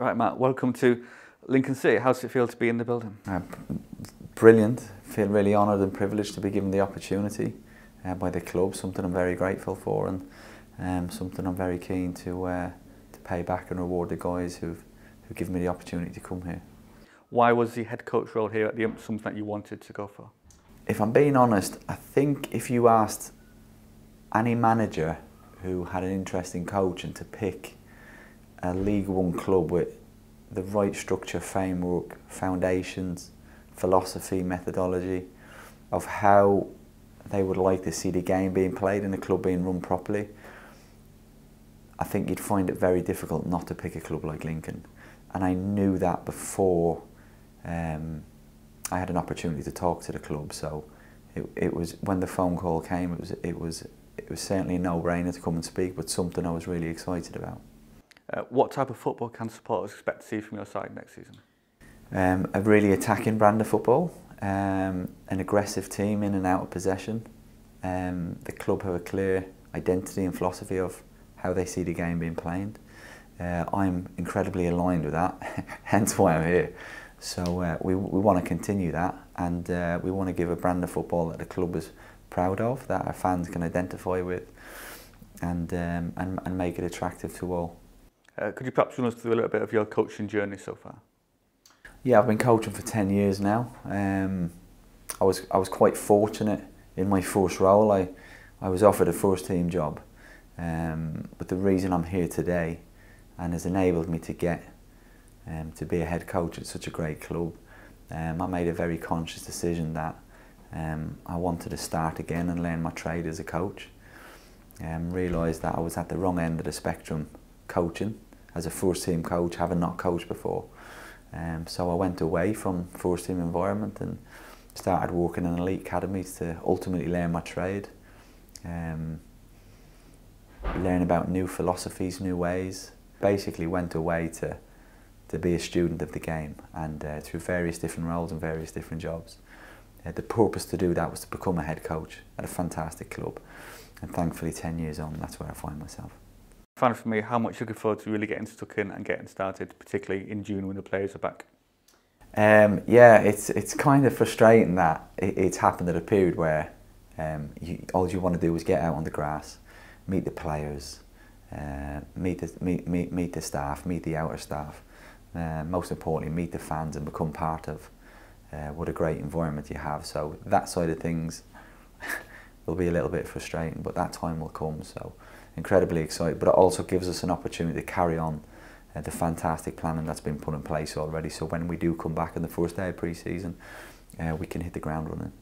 Right, Mark, welcome to Lincoln City. How does it feel to be in the building? Uh, brilliant. Feel really honoured and privileged to be given the opportunity uh, by the club. Something I'm very grateful for, and um, something I'm very keen to uh, to pay back and reward the guys who've who've given me the opportunity to come here. Why was the head coach role here at the Imps something that you wanted to go for? If I'm being honest, I think if you asked any manager who had an interest in coaching to pick a League One club with the right structure, framework, foundations, philosophy, methodology of how they would like to see the game being played and the club being run properly, I think you'd find it very difficult not to pick a club like Lincoln. And I knew that before um, I had an opportunity to talk to the club. So it, it was when the phone call came, it was it was it was certainly a no-brainer to come and speak, but something I was really excited about. Uh, what type of football can supporters expect to see from your side next season? Um, a really attacking brand of football, um, an aggressive team in and out of possession. Um, the club have a clear identity and philosophy of how they see the game being played. Uh, I'm incredibly aligned with that, hence why I'm here. So uh, we, we want to continue that and uh, we want to give a brand of football that the club is proud of, that our fans can identify with and, um, and, and make it attractive to all. Uh, could you perhaps run us through a little bit of your coaching journey so far? Yeah, I've been coaching for 10 years now. Um, I was I was quite fortunate in my first role. I, I was offered a first team job. Um, but the reason I'm here today and has enabled me to get um, to be a head coach at such a great club, um, I made a very conscious decision that um, I wanted to start again and learn my trade as a coach. Um, realised that I was at the wrong end of the spectrum coaching as a first team coach, having not coached before. Um, so I went away from first team environment and started working in elite academies to ultimately learn my trade, um, learn about new philosophies, new ways. Basically went away to, to be a student of the game and uh, through various different roles and various different jobs. Uh, the purpose to do that was to become a head coach at a fantastic club and thankfully 10 years on that's where I find myself. Finally for me, how much you looking forward to really getting stuck in and getting started, particularly in June when the players are back? Um, yeah, it's it's kind of frustrating that it, it's happened at a period where um, you, all you want to do is get out on the grass, meet the players, uh, meet, the, meet, meet, meet the staff, meet the outer staff, uh, most importantly meet the fans and become part of uh, what a great environment you have. So that side of things will be a little bit frustrating, but that time will come. So incredibly excited, but it also gives us an opportunity to carry on uh, the fantastic planning that's been put in place already. So when we do come back in the first day of pre-season, uh, we can hit the ground running.